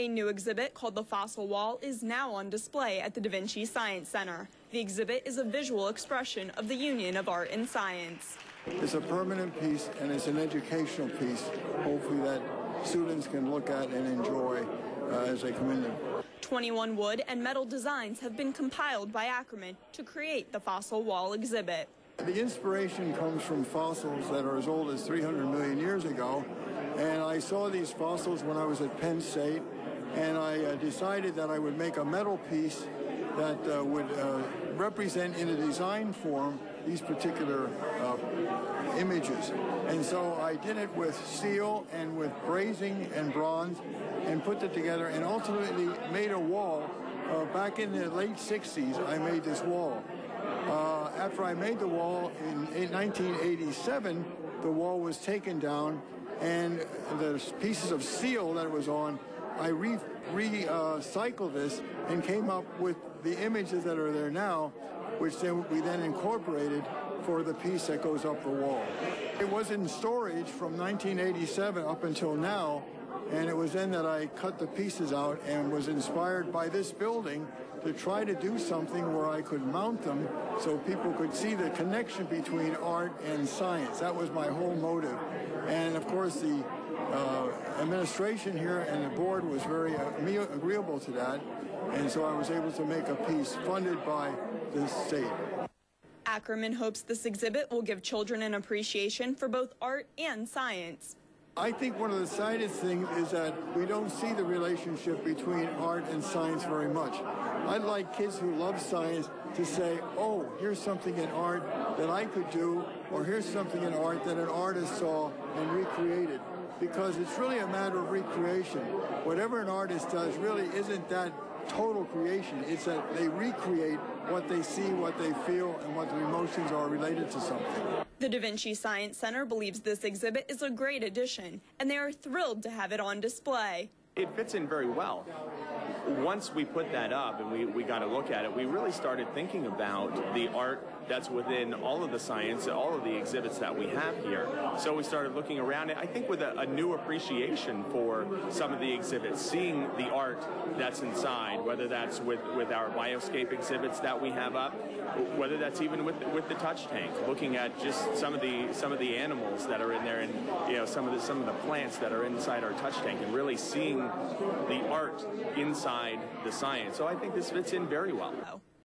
A new exhibit called the Fossil Wall is now on display at the Da Vinci Science Center. The exhibit is a visual expression of the union of art and science. It's a permanent piece and it's an educational piece, hopefully that students can look at and enjoy uh, as they come in there. 21 wood and metal designs have been compiled by Ackerman to create the Fossil Wall exhibit. The inspiration comes from fossils that are as old as 300 million years ago, and I saw these fossils when I was at Penn State, and I uh, decided that I would make a metal piece that uh, would uh, represent in a design form these particular uh, images. And so I did it with steel and with brazing and bronze and put it together and ultimately made a wall. Uh, back in the late 60s, I made this wall. Uh, after I made the wall in 1987, the wall was taken down and the pieces of steel that it was on, I recycled uh, this and came up with the images that are there now, which then we then incorporated for the piece that goes up the wall. It was in storage from 1987 up until now, and it was then that I cut the pieces out and was inspired by this building to try to do something where I could mount them so people could see the connection between art and science. That was my whole motive. And of course, the uh, administration here and the board was very uh, agreeable to that. And so I was able to make a piece funded by the state. Ackerman hopes this exhibit will give children an appreciation for both art and science. I think one of the saddest things is that we don't see the relationship between art and science very much. I'd like kids who love science to say, oh, here's something in art that I could do, or here's something in art that an artist saw and recreated. Because it's really a matter of recreation. Whatever an artist does really isn't that total creation. It's that they recreate what they see, what they feel, and what their emotions are related to something. The Da Vinci Science Center believes this exhibit is a great addition, and they are thrilled to have it on display. It fits in very well. Once we put that up and we, we got to look at it, we really started thinking about the art that's within all of the science, all of the exhibits that we have here. So we started looking around it, I think with a, a new appreciation for some of the exhibits, seeing the art that's inside, whether that's with, with our bioscape exhibits that we have up, whether that's even with with the touch tank, looking at just some of the some of the animals that are in there and you know some of the some of the plants that are inside our touch tank and really seeing the art the science. So I think this fits in very well.